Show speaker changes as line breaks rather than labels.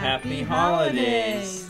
Happy holidays.